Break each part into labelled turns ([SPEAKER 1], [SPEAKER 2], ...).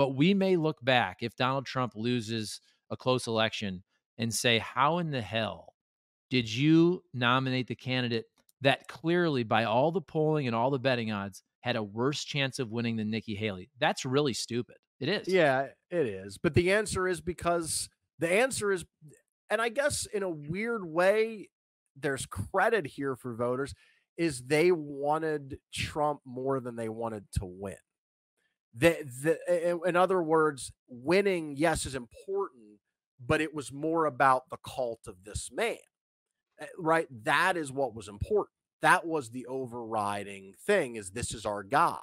[SPEAKER 1] But we may look back if Donald Trump loses a close election and say, how in the hell did you nominate the candidate that clearly, by all the polling and all the betting odds, had a worse chance of winning than Nikki Haley? That's really stupid. It is.
[SPEAKER 2] Yeah, it is. But the answer is because the answer is, and I guess in a weird way, there's credit here for voters, is they wanted Trump more than they wanted to win. The, the, in other words, winning, yes, is important, but it was more about the cult of this man, eh, right? That is what was important. That was the overriding thing is this is our guy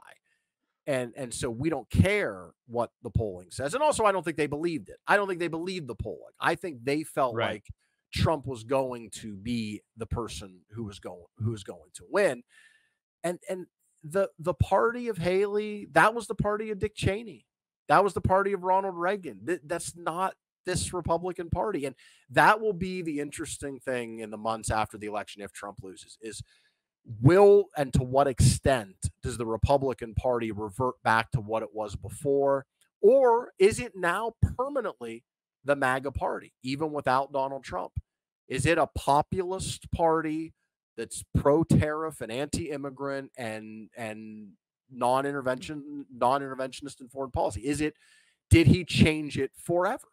[SPEAKER 2] and and so we don't care what the polling says and also i don't think they believed it i don't think they believed the polling i think they felt right. like trump was going to be the person who was going who was going to win and and the the party of haley that was the party of dick cheney that was the party of ronald reagan Th- that's not this republican party and that will be the interesting thing in the months after the election if trump loses is will and to what extent does the Republican Party revert back to what it was before? Or is it now permanently the MAGA party, even without Donald Trump? Is it a populist party that's pro tariff and anti immigrant and, and non intervention, non interventionist in foreign policy? Is it, did he change it forever?